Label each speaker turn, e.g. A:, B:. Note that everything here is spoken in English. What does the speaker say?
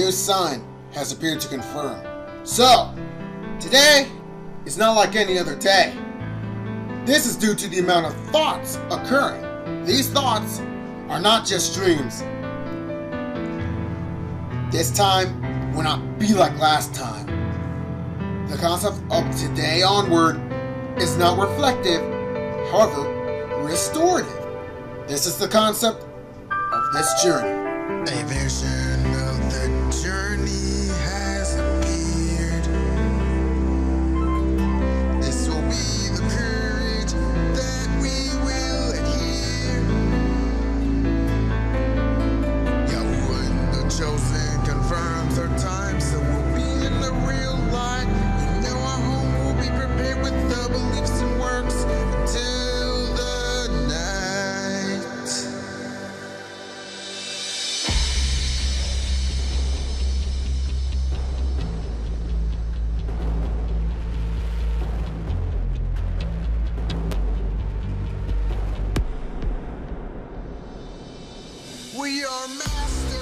A: new sign has appeared to confirm. So, today is not like any other day. This is due to the amount of thoughts occurring. These thoughts are not just dreams. This time will not be like last time. The concept of today onward is not reflective, however, restorative. This is the concept of this journey.
B: A version We are masters.